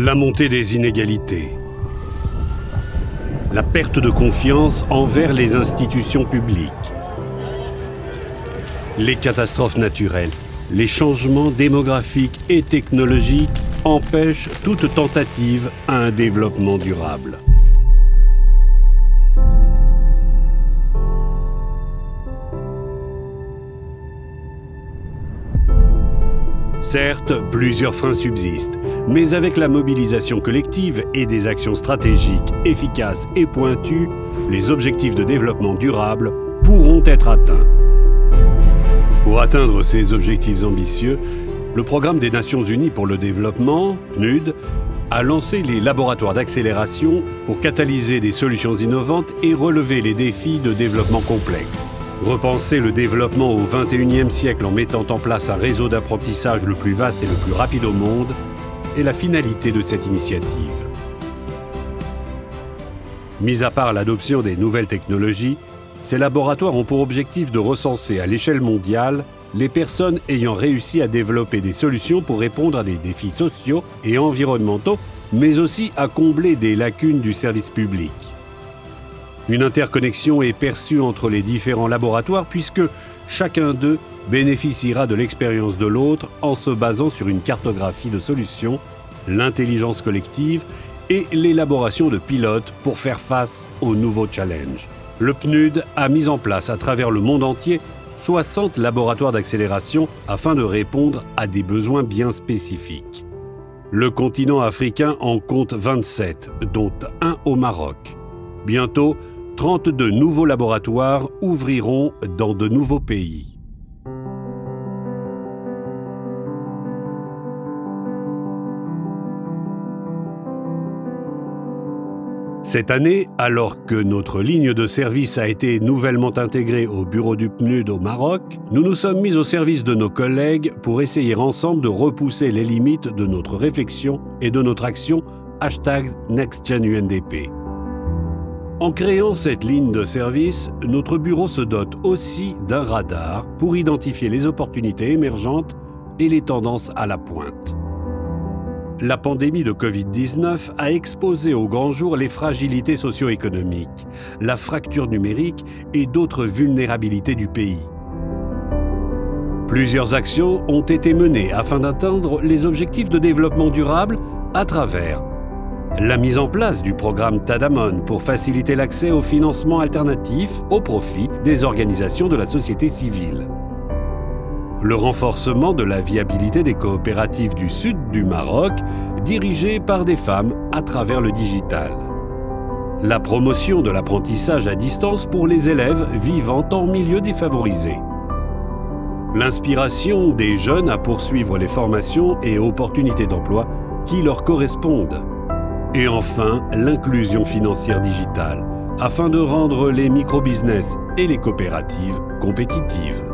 La montée des inégalités. La perte de confiance envers les institutions publiques. Les catastrophes naturelles, les changements démographiques et technologiques empêchent toute tentative à un développement durable. Certes, plusieurs freins subsistent, mais avec la mobilisation collective et des actions stratégiques efficaces et pointues, les objectifs de développement durable pourront être atteints. Pour atteindre ces objectifs ambitieux, le Programme des Nations Unies pour le Développement, PNUD, a lancé les laboratoires d'accélération pour catalyser des solutions innovantes et relever les défis de développement complexes. Repenser le développement au XXIe siècle en mettant en place un réseau d'apprentissage le plus vaste et le plus rapide au monde est la finalité de cette initiative. Mis à part l'adoption des nouvelles technologies, ces laboratoires ont pour objectif de recenser à l'échelle mondiale les personnes ayant réussi à développer des solutions pour répondre à des défis sociaux et environnementaux, mais aussi à combler des lacunes du service public. Une interconnexion est perçue entre les différents laboratoires puisque chacun d'eux bénéficiera de l'expérience de l'autre en se basant sur une cartographie de solutions, l'intelligence collective et l'élaboration de pilotes pour faire face aux nouveaux challenges. Le PNUD a mis en place à travers le monde entier 60 laboratoires d'accélération afin de répondre à des besoins bien spécifiques. Le continent africain en compte 27, dont un au Maroc. Bientôt, 32 nouveaux laboratoires ouvriront dans de nouveaux pays. Cette année, alors que notre ligne de service a été nouvellement intégrée au bureau du PNUD au Maroc, nous nous sommes mis au service de nos collègues pour essayer ensemble de repousser les limites de notre réflexion et de notre action hashtag NextGenUNDP. En créant cette ligne de service, notre bureau se dote aussi d'un radar pour identifier les opportunités émergentes et les tendances à la pointe. La pandémie de Covid-19 a exposé au grand jour les fragilités socio-économiques, la fracture numérique et d'autres vulnérabilités du pays. Plusieurs actions ont été menées afin d'atteindre les objectifs de développement durable à travers la mise en place du programme Tadamon pour faciliter l'accès au financement alternatif au profit des organisations de la société civile. Le renforcement de la viabilité des coopératives du sud du Maroc dirigées par des femmes à travers le digital. La promotion de l'apprentissage à distance pour les élèves vivant en milieu défavorisé. L'inspiration des jeunes à poursuivre les formations et opportunités d'emploi qui leur correspondent et enfin, l'inclusion financière digitale, afin de rendre les micro-business et les coopératives compétitives.